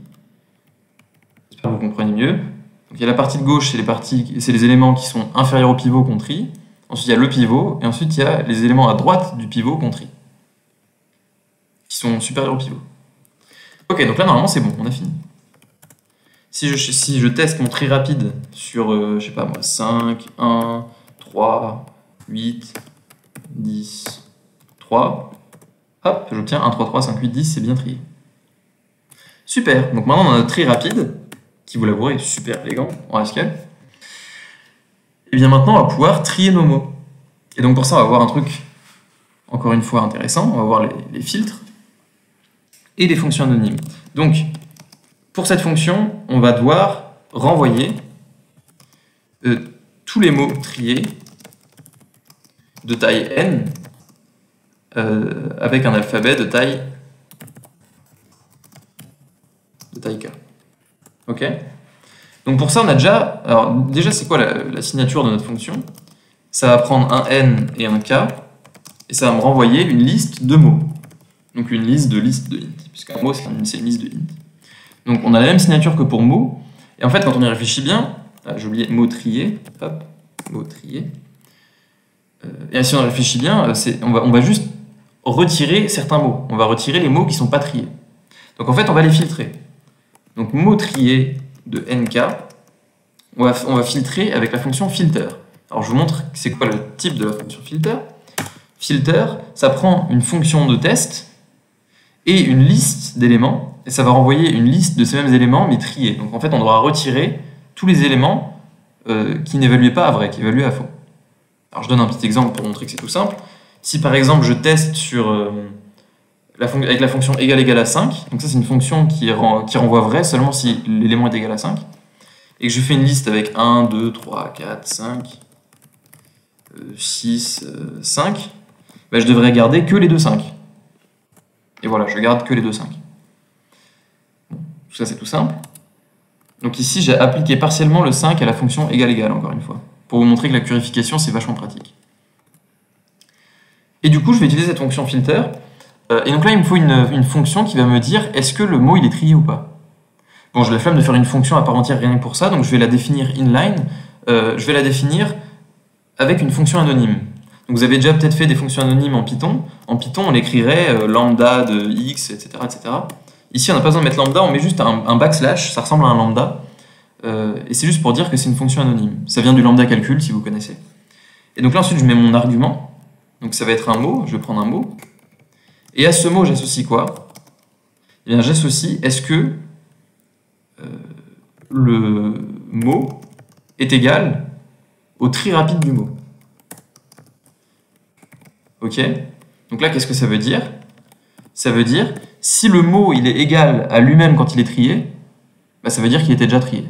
J'espère que vous comprenez mieux. Donc il y a la partie de gauche, c'est les parties, c'est les éléments qui sont inférieurs au pivot qu'on trie. Ensuite il y a le pivot, et ensuite il y a les éléments à droite du pivot qu'on trie, qui sont supérieurs au pivot. Ok, donc là normalement c'est bon, on a fini. Si je, teste mon tri rapide sur, euh, je sais pas moi, 5, 1, 3, 8, 10, 3, hop, j'obtiens 1, 3, 3, 5, 8, 10, c'est bien trié. Super, donc maintenant on a notre tri rapide, qui vous l'avouerez est super élégant en Haskell. Et bien maintenant on va pouvoir trier nos mots. Et donc pour ça on va voir un truc, encore une fois intéressant, on va voir les, les filtres et les fonctions anonymes. Donc pour cette fonction, on va devoir renvoyer euh, tous les mots triés de taille n euh, avec un alphabet de taille de taille k. Ok Donc pour ça, on a déjà. Alors déjà, c'est quoi la, signature de notre fonction? Ça va prendre un n et un k et ça va me renvoyer une liste de mots. Donc une liste de listes de int, puisqu'un mot c'est une, liste de int. Donc on a la même signature que pour mot. Et en fait, quand on y réfléchit bien, ah, j'ai oublié mot trié, hop, mot trié. Euh, et si on réfléchit bien, euh, on, va, on va juste retirer certains mots. On va retirer les mots qui sont pas triés. Donc en fait, on va les filtrer. Donc mot trié de nk, on va, filtrer avec la fonction filter. Alors je vous montre c'est quoi le type de la fonction filter. Filter, ça prend une fonction de test et une liste d'éléments, et ça va renvoyer une liste de ces mêmes éléments, mais triés. Donc en fait, on devra retirer tous les éléments euh, qui n'évaluaient pas à vrai, qui évaluaient à faux. Alors je donne un petit exemple pour montrer que c'est tout simple. Si par exemple je teste euh, avec la fonction égale égale à 5. Donc ça, c'est une fonction qui, renvoie vrai seulement si l'élément est égal à 5. Et que je fais une liste avec 1, 2, 3, 4, 5, 6, 5. je devrais garder que les deux 5. Et voilà, je garde que les deux 5. Bon, ça, c'est tout simple. Donc ici, j'ai appliqué partiellement le 5 à la fonction égale égale, encore une fois, pour vous montrer que la purification, c'est vachement pratique. Et du coup, je vais utiliser cette fonction filter. Euh, et donc là, il me faut une, fonction qui va me dire est-ce que le mot il est trié ou pas? Bon, j'ai la flemme de faire une fonction à part entière rien que pour ça, donc je vais la définir inline. Euh, je vais la définir avec une fonction anonyme. Donc vous avez déjà peut-être fait des fonctions anonymes en Python. En Python, on écrirait euh, lambda de x, etc., etc. Ici, on n'a pas besoin de mettre lambda, on met juste un, backslash, ça ressemble à un lambda. et c'est juste pour dire que c'est une fonction anonyme. Ça vient du lambda calcul, si vous connaissez. Et donc là, ensuite, je mets mon argument. Donc ça va être un mot, je vais prendre un mot. Et à ce mot, j'associe quoi? Eh bien, j'associe est-ce que euh, le mot est égal au tri rapide du mot? Ok? Donc là, qu'est-ce que ça veut dire? Ça veut dire, si le mot il est égal à lui-même quand il est trié, bah, ça veut dire qu'il était déjà trié.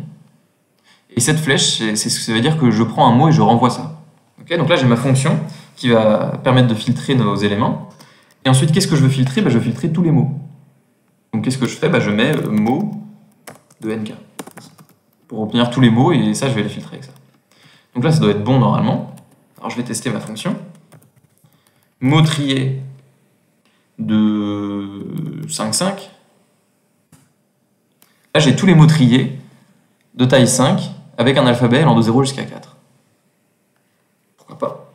Et cette flèche, c'est ce que ça veut dire que je prends un mot et je renvoie ça. Ok? Donc là, j'ai ma fonction qui va permettre de filtrer nos éléments. Et ensuite, qu'est-ce que je veux filtrer? Bah, Je veux filtrer tous les mots. Donc qu'est-ce que je fais? Bah, Je mets euh, mot de nk pour obtenir tous les mots et ça, je vais les filtrer avec ça. Donc là, ça doit être bon normalement. Alors je vais tester ma fonction. Mot trié de 5,5. Là, j'ai tous les mots triés de taille 5 avec un alphabet allant de 0 jusqu'à 4. Pourquoi pas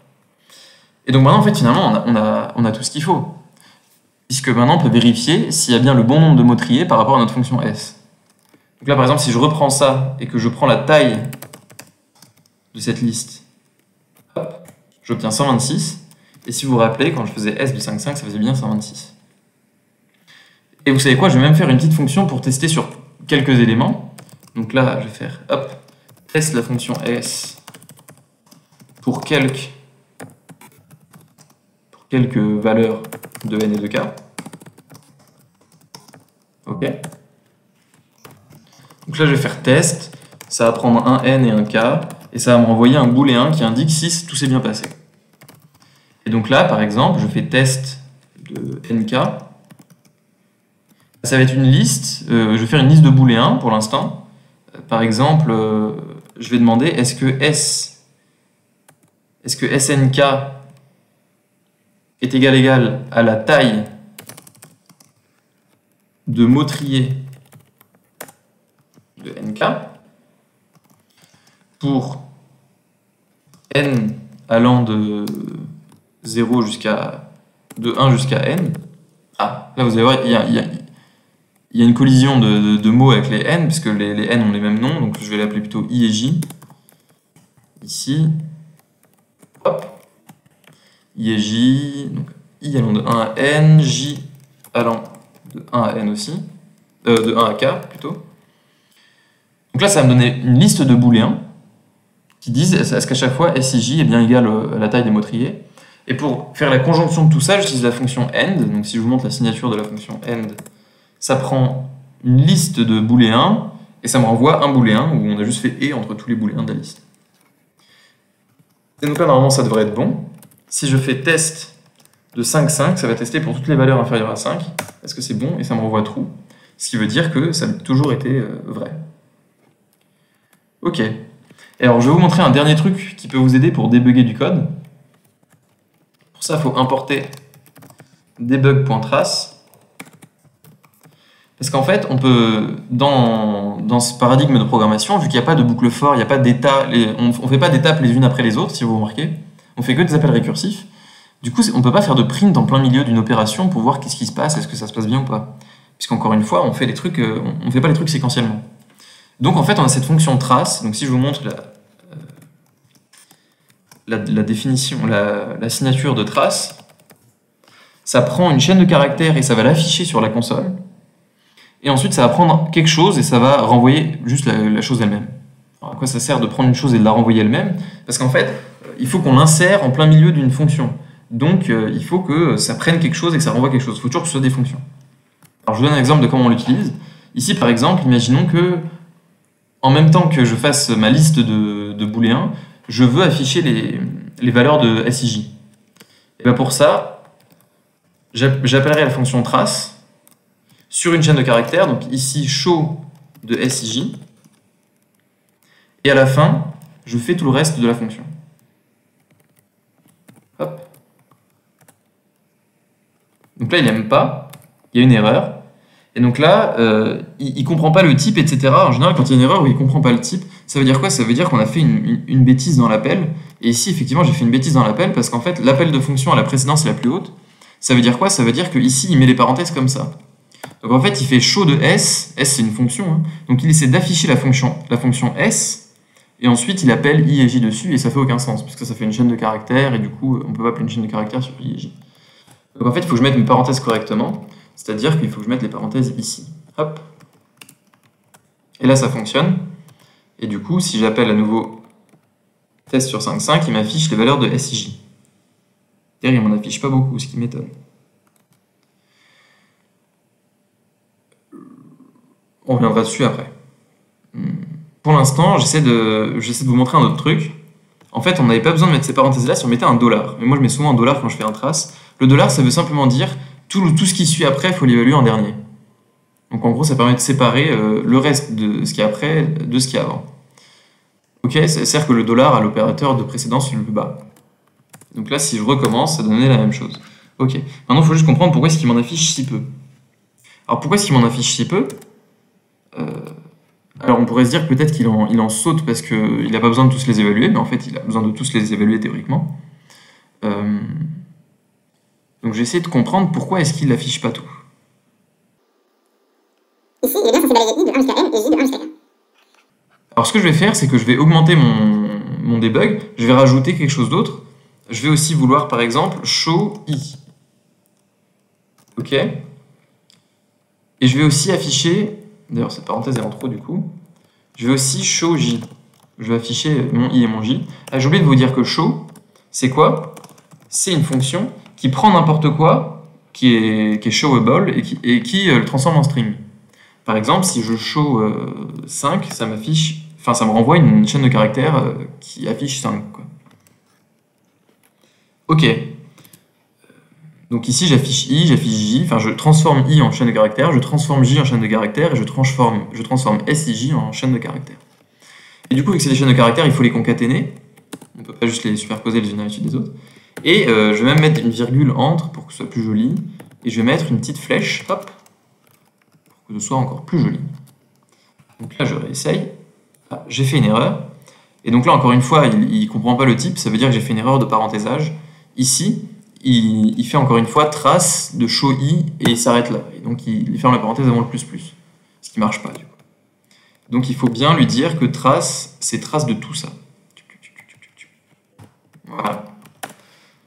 et donc maintenant, en fait, finalement, on a, tout ce qu'il faut. Puisque maintenant, on peut vérifier s'il y a bien le bon nombre de mots triés par rapport à notre fonction S. Donc là, par exemple, si je reprends ça et que je prends la taille de cette liste, j'obtiens 126. Et si vous vous rappelez, quand je faisais S de 5,5, ça faisait bien 126. Et vous savez quoi, je vais même faire une petite fonction pour tester sur quelques éléments. Donc là, je vais faire, hop, teste la fonction S pour quelques quelques valeurs de n et de k. Ok. Donc là, je vais faire test. Ça va prendre un n et un k. Et ça va me renvoyer un booléen qui indique si tout s'est bien passé. Et donc là, par exemple, je fais test de nk. Ça va être une liste. Euh, je vais faire une liste de booléens pour l'instant. Par exemple, euh, je vais demander est-ce que s est-ce que snk est égal égal à la taille de motrier de nk pour n allant de 0 jusqu'à de 1 jusqu'à n. Ah, là vous allez voir, il y a, une collision de, mots avec les n, puisque les, les, n ont les mêmes noms, donc je vais l'appeler plutôt i et j. Ici, I et J, donc I allant de 1 à N, J allant de 1 à N aussi, euh, de 1 à K plutôt. Donc là, ça va me donner une liste de booléens qui disent est-ce qu'à chaque fois S et J est bien égal à la taille des motriers. Et pour faire la conjonction de tout ça, j'utilise la fonction end. Donc si je vous montre la signature de la fonction end, ça prend une liste de booléens et ça me renvoie un booléen où on a juste fait et entre tous les booléens de la liste. Et donc là, normalement, ça devrait être bon. Si je fais test de 5,5, ça va tester pour toutes les valeurs inférieures à 5. Est-ce que c'est bon Et ça me renvoie true. Ce qui veut dire que ça a toujours été euh, vrai. Ok. Et alors, je vais vous montrer un dernier truc qui peut vous aider pour débugger du code. Pour ça, il faut importer debug.trace. Parce qu'en fait, on peut, dans, dans, ce paradigme de programmation, vu qu'il n'y a pas de boucle fort, il n'y a pas d'état, on ne fait pas d'étapes les unes après les autres, si vous remarquez, on fait que des appels récursifs. Du coup, on ne peut pas faire de print en plein milieu d'une opération pour voir qu'est-ce qui se passe, est-ce que ça se passe bien ou pas. Puisqu'encore une fois, on fait les trucs, euh, on fait pas les trucs séquentiellement. Donc en fait, on a cette fonction trace. Donc si je vous montre la, euh, définition, la, signature de trace, ça prend une chaîne de caractères et ça va l'afficher sur la console. Et ensuite, ça va prendre quelque chose et ça va renvoyer juste la, la chose elle-même. À quoi ça sert de prendre une chose et de la renvoyer elle-même? Parce qu'en fait, il faut qu'on l'insère en plein milieu d'une fonction. Donc euh, il faut que ça prenne quelque chose et que ça renvoie quelque chose. Il faut toujours que ce soit des fonctions. Alors je vous donne un exemple de comment on l'utilise. Ici par exemple, imaginons que en même temps que je fasse ma liste de, booléens, je veux afficher les, les valeurs de SIJ. Et bien pour ça, j'appellerai la fonction trace sur une chaîne de caractères, donc ici show de SIJ, et à la fin, je fais tout le reste de la fonction. Donc là, il n'aime pas, il y a une erreur, et donc là, euh, il ne comprend pas le type, etc. En général, quand il y a une erreur où il ne comprend pas le type, ça veut dire quoi? Ça veut dire qu'on a fait une, une bêtise dans l'appel, et ici, effectivement, j'ai fait une bêtise dans l'appel, parce qu'en fait, l'appel de fonction à la précédence est la plus haute, ça veut dire quoi? Ça veut dire qu'ici, il met les parenthèses comme ça. Donc en fait, il fait show de s, s c'est une fonction, hein. donc il essaie d'afficher la fonction, la fonction s, et ensuite il appelle i et j dessus, et ça fait aucun sens, puisque ça fait une chaîne de caractères, et du coup, on peut pas appeler une chaîne de caractères sur i et j. Donc en fait, il faut que je mette mes parenthèses correctement, c'est-à-dire qu'il faut que je mette les parenthèses ici. Hop. Et là, ça fonctionne. Et du coup, si j'appelle à nouveau test sur 5.5, il m'affiche les valeurs de SIJ. D'ailleurs, il m'en affiche pas beaucoup, ce qui m'étonne. On reviendra dessus après. Hmm. Pour l'instant, j'essaie de, de vous montrer un autre truc. En fait, on n'avait pas besoin de mettre ces parenthèses-là si on mettait un dollar. Mais moi, je mets souvent un dollar quand je fais un trace. Le dollar, ça veut simplement dire tout, ce qui suit après, il faut l'évaluer en dernier. Donc en gros, ça permet de séparer euh, le reste de ce qui est après de ce qui est avant. Ok, ça sert que le dollar a l'opérateur de précédence le plus bas. Donc là, si je recommence, ça donnait la même chose. Ok. Maintenant, il faut juste comprendre pourquoi est-ce qu'il m'en affiche si peu. Alors pourquoi est-ce qu'il m'en affiche si peu? Euh, Alors on pourrait se dire peut-être qu'il en, en saute parce qu'il n'a pas besoin de tous les évaluer, mais en fait il a besoin de tous les évaluer théoriquement. Euh, donc j'essaie de comprendre pourquoi est-ce qu'il n'affiche pas tout. Ici, il est bien censé balayer i de 1 jusqu'à n et j de 1 jusqu'à n. Alors ce que je vais faire, c'est que je vais augmenter mon, mon debug, je vais rajouter quelque chose d'autre, je vais aussi vouloir, par exemple, show i. OK Et je vais aussi afficher, d'ailleurs cette parenthèse est en trop du coup, je vais aussi show j. Je vais afficher mon i et mon j. Ah, J'ai oublié de vous dire que show, c'est quoi? C'est une fonction qui prend n'importe quoi, qui est, qui est showable, et qui, et qui euh, le transforme en string. Par exemple, si je show 5, euh, ça m'affiche, enfin ça me renvoie une chaîne de caractères euh, qui affiche 5. Quoi. Ok. Donc ici, j'affiche i, j'affiche j, enfin je transforme i en chaîne de caractères, je transforme j en chaîne de caractères, et je transforme, je transforme s et j en chaîne de caractères. Et du coup, avec ces chaînes de caractères, il faut les concaténer. On ne peut pas juste les superposer les unes à la suite des autres. Et euh, je vais même mettre une virgule entre pour que ce soit plus joli. Et je vais mettre une petite flèche, hop, pour que ce soit encore plus joli. Donc là, je réessaye. Ah, j'ai fait une erreur. Et donc là, encore une fois, il ne comprend pas le type, ça veut dire que j'ai fait une erreur de parenthésage. Ici, il, fait encore une fois trace de show i et il s'arrête là. Et donc il, ferme la parenthèse avant le plus plus, ce qui ne marche pas du coup. Donc il faut bien lui dire que trace, c'est trace de tout ça. Voilà.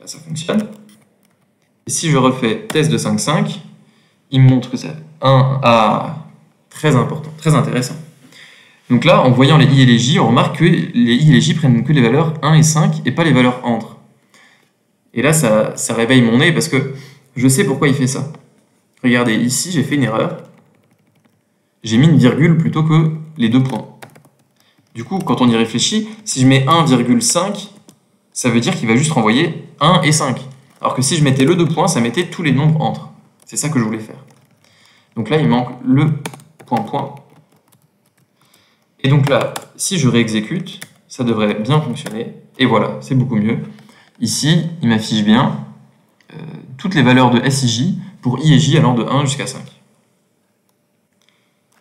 Ça fonctionne. Et si je refais test de 5.5, il me montre que c'est 1 A très important, très intéressant. Donc là, en voyant les i et les j, on remarque que les i et les j prennent que les valeurs 1 et 5 et pas les valeurs entre. Et là, ça, réveille mon nez parce que je sais pourquoi il fait ça. Regardez, ici, j'ai fait une erreur. J'ai mis une virgule plutôt que les deux points. Du coup, quand on y réfléchit, si je mets 1,5, ça veut dire qu'il va juste renvoyer 1 et 5. Alors que si je mettais le deux points, ça mettait tous les nombres entre. C'est ça que je voulais faire. Donc là, il manque le point point. Et donc là, si je réexécute, ça devrait bien fonctionner. Et voilà, c'est beaucoup mieux. Ici, il m'affiche bien euh, toutes les valeurs de SIJ pour I et J allant de 1 jusqu'à 5.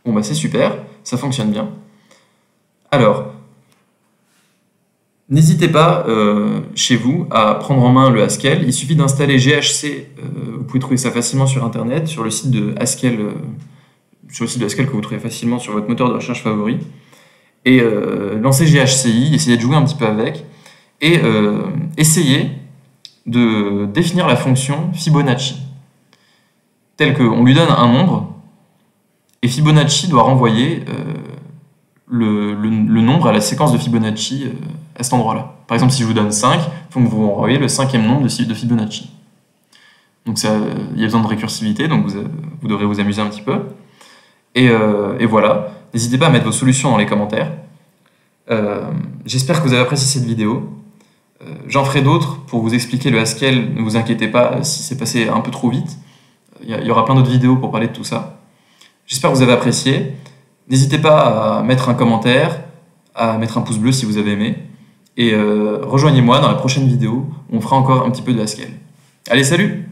Bon bah c'est super, ça fonctionne bien. Alors, n'hésitez pas euh, chez vous à prendre en main le Haskell. Il suffit d'installer GHC, euh, vous pouvez trouver ça facilement sur internet, sur le site de Haskell, sur le site que vous trouvez facilement sur votre moteur de recherche favori. Et lancer GHCI, essayez de jouer un petit peu avec et euh, essayer de définir la fonction Fibonacci, telle qu'on lui donne un nombre, et Fibonacci doit renvoyer euh, le, nombre à la séquence de Fibonacci euh, à cet endroit-là. Par exemple, si je vous donne 5, il faut que vous envoyez le cinquième nombre de, Fibonacci. Donc il y a besoin de récursivité, donc vous, devrez vous amuser un petit peu. Et, euh, et voilà, n'hésitez pas à mettre vos solutions dans les commentaires. Euh, J'espère que vous avez apprécié cette vidéo. Euh, J'en ferai d'autres pour vous expliquer le Haskell, ne vous inquiétez pas si c'est passé un peu trop vite. Il y, aura plein d'autres vidéos pour parler de tout ça. J'espère que vous avez apprécié. N'hésitez pas à mettre un commentaire, à mettre un pouce bleu si vous avez aimé. Et euh, rejoignez-moi dans la prochaine vidéo on fera encore un petit peu de Haskell. Allez, salut